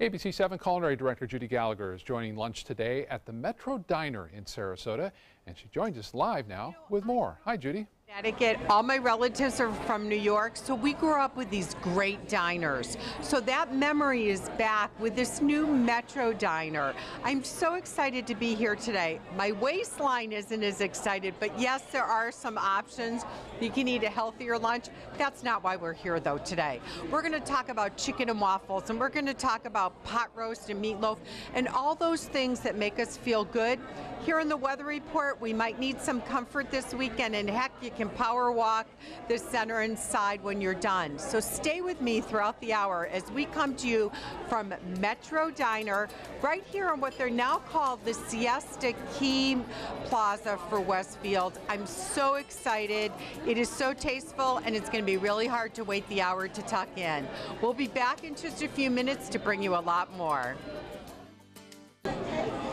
ABC 7 Culinary Director Judi Gallagher is joining lunch today at the Metro Diner in Sarasota, and she joins us live now with more. Hi, Judi. Connecticut. All my relatives are from New York, so we grew up with these great diners. So that memory is back with this new Metro Diner. I'm so excited to be here today. My waistline isn't as excited, but yes, there are some options. You can eat a healthier lunch. That's not why we're here though today. We're going to talk about chicken and waffles, and we're going to talk about pot roast and meatloaf, and all those things that make us feel good. Here in the weather report, we might need some comfort this weekend, and heck, you can power walk the center and side when you're done. So stay with me throughout the hour as we come to you from Metro Diner, right here on what they're now called the Siesta Key Plaza for Westfield. I'm so excited. It is so tasteful, and it's going to be really hard to wait the hour to tuck in. We'll be back in just a few minutes to bring you a lot more.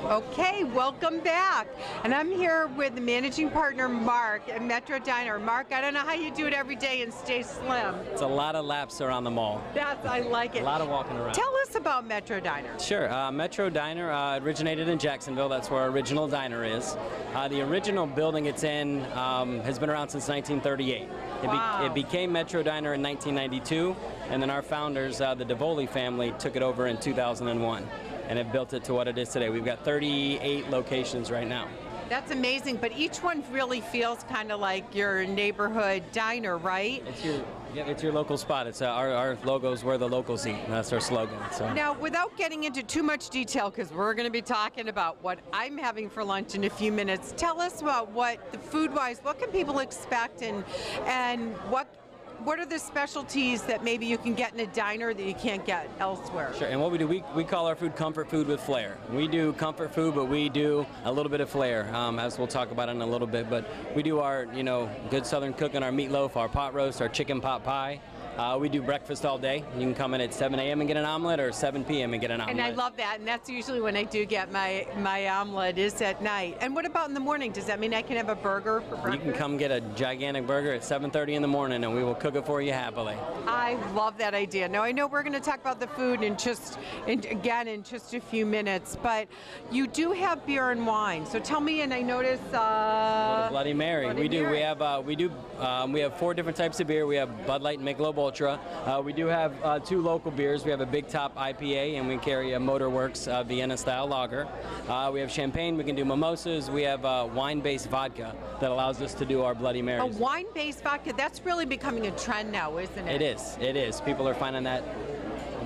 Okay, welcome back. And I'm here with the managing partner, Mark, at Metro Diner. Mark, I don't know how you do it every day and stay slim. It's a lot of laps around the mall. That's, I like it. A lot of walking around. Tell us about Metro Diner. Sure. Uh, Metro Diner uh, originated in Jacksonville. That's where our original diner is. Uh, the original building it's in um, has been around since 1938. It, Wow. be- it became Metro Diner in 1992, and then our founders, uh, the Davoli family, took it over in 2001 and have built it to what it is today. We've got 38 locations right now. That's amazing, but each one really feels kind of like your neighborhood diner, right? It's your, yeah, it's your local spot. It's uh, our, our logo's where the locals eat. That's our slogan. So. Now, without getting into too much detail, because we're going to be talking about what I'm having for lunch in a few minutes, tell us about what the food-wise, what can people expect, and and what what are the specialties that maybe you can get in a diner that you can't get elsewhere? Sure, and what we do, we, we call our food comfort food with flair. We do comfort food, but we do a little bit of flair, um, as we'll talk about in a little bit. But we do our, you know, good Southern cooking, our meatloaf, our pot roast, our chicken pot pie. Uh, we do breakfast all day. You can come in at 7 a.m. and get an omelet, or 7 p.m. and get an omelet. And I love that, and that's usually when I do get my my omelet is at night. And what about in the morning? Does that mean I can have a burger for You can come get a gigantic burger at 7:30 in the morning, and we will cook it for you happily. I love that idea. Now I know we're going to talk about the food in just in, again in just a few minutes, but you do have beer and wine. So tell me, and I notice uh, Bloody Mary. Bloody we do. We have. Uh, we do. Um, we have four different types of beer. We have Bud Light and Michelob Ultra. Uh, we do have uh, two local beers. We have a Big Top IPA, and we carry a Motorworks uh, Vienna style lager. Uh, we have champagne. We can do mimosas. We have uh, wine-based vodka that allows us to do our Bloody Marys. a wine-based vodka. That's really becoming a trend now, isn't it? It is. It is. People are finding that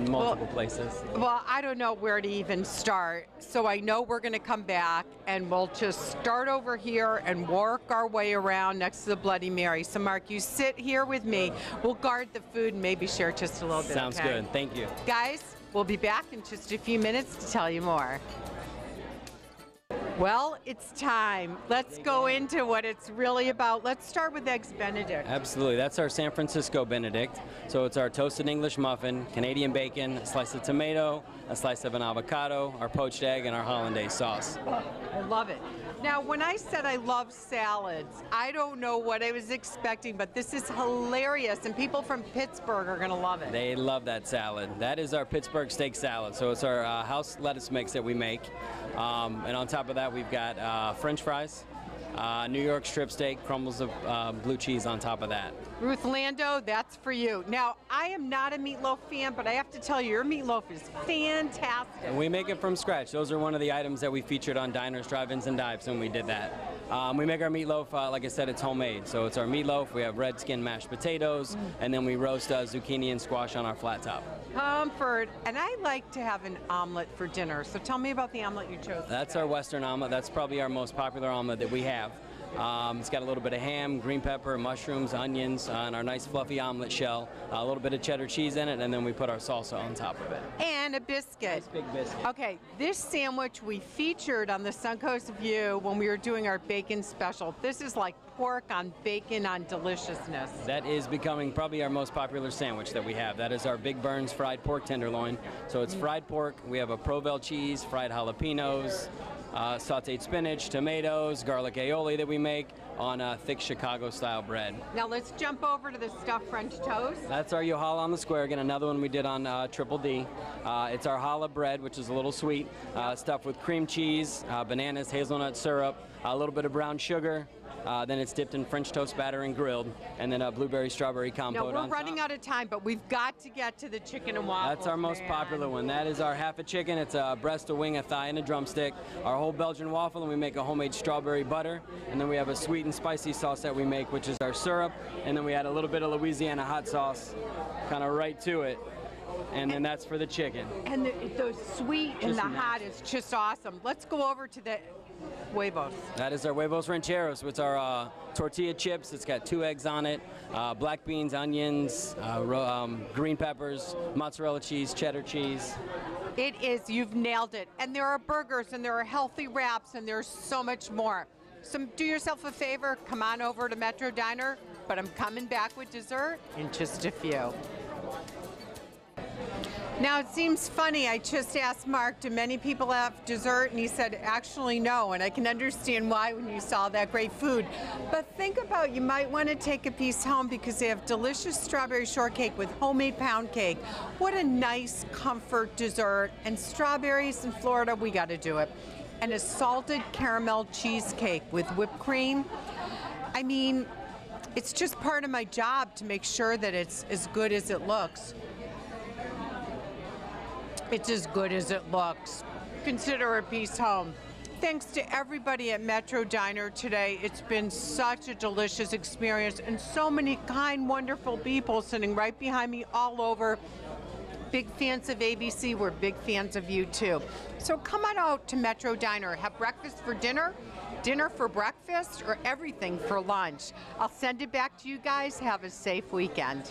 multiple places. Well, I don't know where to even start. So I know we're going to come back and we'll just start over here and work our way around next to the Bloody Mary. So, Mark, you sit here with me. We'll guard the food and maybe share just a little bit. Sounds okay? good. Thank you. Guys, we'll be back in just a few minutes to tell you more. Well, it's time. Let's go into what it's really about. Let's start with Eggs Benedict. Absolutely. That's our San Francisco Benedict. So it's our toasted English muffin, Canadian bacon, a slice of tomato, a slice of an avocado, our poached egg, and our hollandaise sauce. I love it. Now, when I said I love salads, I don't know what I was expecting, but this is hilarious, and people from Pittsburgh are going to love it. They love that salad. That is our Pittsburgh steak salad. So it's our uh, house lettuce mix that we make. Um, and on top of that, we've got uh, French fries, uh, New York strip steak, crumbles of uh, blue cheese on top of that. Ruth Lando, that's for you. Now, I am not a meatloaf fan, but I have to tell you, your meatloaf is fantastic. And we make it from scratch. Those are one of the items that we featured on Diners, Drive-Ins, and Dives when we did that. Um, we make our meatloaf, uh, like I said, it's homemade. So it's our meatloaf. We have red skin mashed potatoes, and then we roast uh, zucchini and squash on our flat top. Comfort. And I like to have an omelet for dinner. So tell me about the omelet you chose. That's today. our Western omelet. That's probably our most popular omelet that we have. Um, it's got a little bit of ham, green pepper, mushrooms, onions, and our nice fluffy omelet shell. a little bit of cheddar cheese in it, and then we put our salsa on top of it. And a biscuit. Big biscuit. Okay, this sandwich we featured on the Suncoast View when we were doing our bacon special. This is like pork on bacon on deliciousness. That is becoming probably our most popular sandwich that we have. That is our Big Burns fried pork tenderloin. So it's fried pork. We have a Provel cheese, fried jalapenos, uh, sauteed spinach, tomatoes, garlic aioli that we make, on uh, thick Chicago style bread. Now let's jump over to the stuffed French toast. That's our Yohala on the square. Again, another one we did on uh, Triple D. Uh, it's our challah bread, which is a little sweet, uh, stuffed with cream cheese, uh, bananas, hazelnut syrup, a little bit of brown sugar. Uh, then it's dipped in French toast batter and grilled, and then a blueberry strawberry compote we're on running top. out of time, but we've got to get to the chicken and waffles. That's our most man. popular one. That is our half a chicken. It's a breast, a wing, a thigh, and a drumstick. Our whole Belgian waffle, and we make a homemade strawberry butter. And then we have a sweet and spicy sauce that we make, which is our syrup. And then we add a little bit of Louisiana hot sauce, kind of right to it. And then that's for the chicken. And the, the sweet and the nice. hot is just awesome. Let's go over to the huevos. That is our huevos rancheros. It's our uh, tortilla chips. It's got two eggs on it, uh, black beans, onions, uh, ro- um, green peppers, mozzarella cheese, cheddar cheese. It is, you've nailed it. And there are burgers and there are healthy wraps and there's so much more. So do yourself a favor, come on over to Metro Diner, but I'm coming back with dessert in just a few. Now it seems funny. I just asked Mark, do many people have dessert? And he said, actually, no. And I can understand why when you saw that great food. But think about you might want to take a piece home because they have delicious strawberry shortcake with homemade pound cake. What a nice comfort dessert. And strawberries in Florida, we got to do it. And a salted caramel cheesecake with whipped cream. I mean, it's just part of my job to make sure that it's as good as it looks. It's as good as it looks. Consider a piece home. Thanks to everybody at Metro Diner today. It's been such a delicious experience and so many kind, wonderful people sitting right behind me all over. Big fans of ABC. We're big fans of you too. So come on out to Metro Diner. Have breakfast for dinner, dinner for breakfast, or everything for lunch. I'll send it back to you guys. Have a safe weekend.